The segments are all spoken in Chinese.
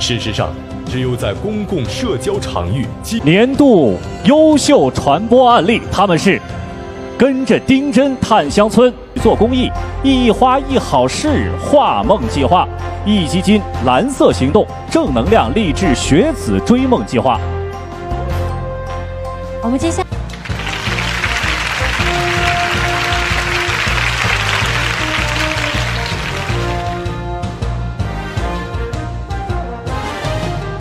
事实上，只有在公共社交场域，年度优秀传播案例，他们是跟着丁真探乡村做公益，一花一好事画梦计划，壹基金蓝色行动正能量励志学子追梦计划。我们接下。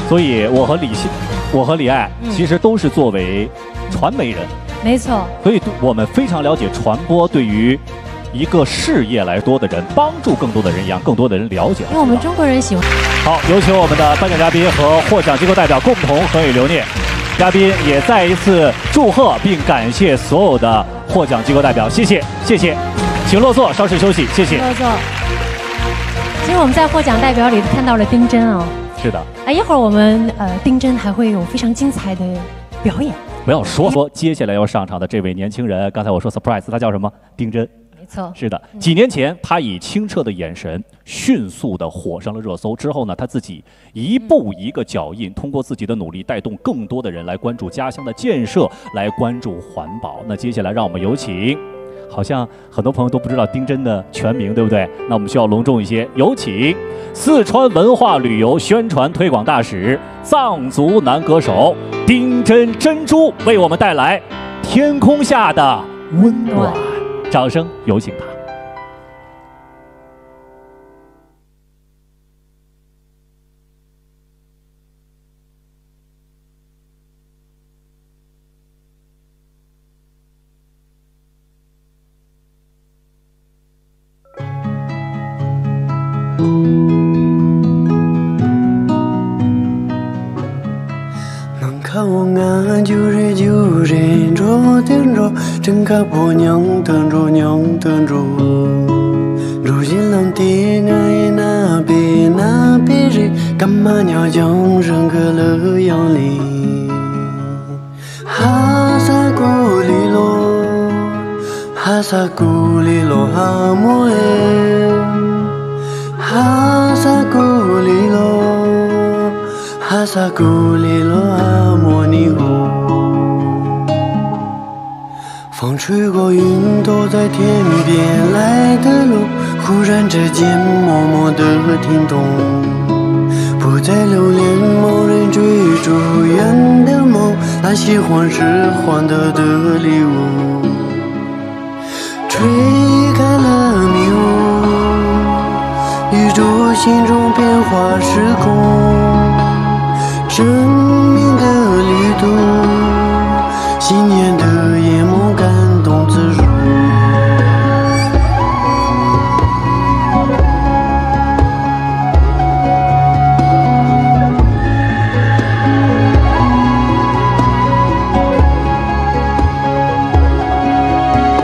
所以，我和李欣，我和李艾，其实都是作为传媒人，没错。所以，我们非常了解传播对于一个事业来多的人，帮助更多的人，让更多的人了解。因为我们中国人喜欢。好，有请我们的颁奖嘉宾和获奖机构代表共同合影留念。嘉宾也再一次祝贺并感谢所有的获奖机构代表，谢谢，谢谢，请落座，稍事休息，谢谢。落座。其实我们在获奖代表里看到了丁真哦。是的，哎，一会儿我们呃丁真还会有非常精彩的表演。不要说说接下来要上场的这位年轻人，刚才我说 surprise，他叫什么？丁真。没错。是的，几年前他以清澈的眼神迅速的火上了热搜，之后呢，他自己一步一个脚印，通过自己的努力带动更多的人来关注家乡的建设，来关注环保。那接下来让我们有请。好像很多朋友都不知道丁真的全名，对不对？那我们需要隆重一些，有请四川文化旅游宣传推广大使、藏族男歌手丁真珍珠为我们带来《天空下的温暖》，掌声有请他。能看我俺就是就认着等着，真看不娘等着娘等着。如今冷的俺也那边那边人，干嘛娘将人个了样里？哈萨古里罗，哈萨古里罗哈莫哎，哈萨古里罗， 哈萨古里罗阿莫尼呼。风吹过云朵，在天边来的路，忽然之间默默地听懂，不再留恋某人追逐远的梦，那喜欢是换得的礼物，吹开了迷雾，宇宙心中变化时空，生命的旅途，信念的眼眸感动自如。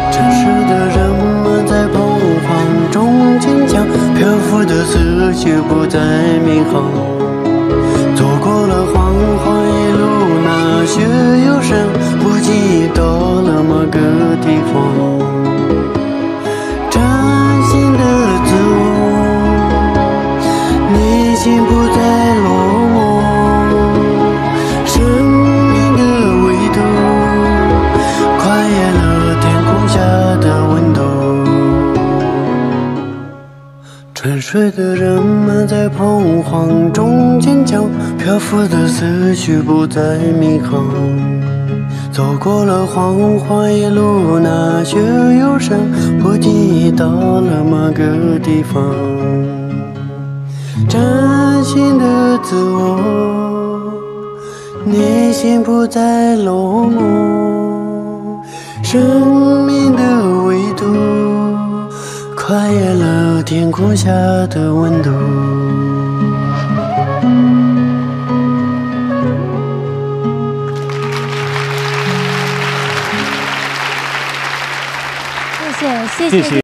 城市的人们在彷徨中坚强，漂浮的思绪不再迷航。那些忧伤，不经意到了某个地方。沉睡的人们在彷徨中坚强，漂浮的思绪不再迷航。走过了黄花一路，那些忧伤，不经意到了某个地方。崭新的自我，内心不再落寞，生命，跨越了天空下的温度。谢谢，谢谢。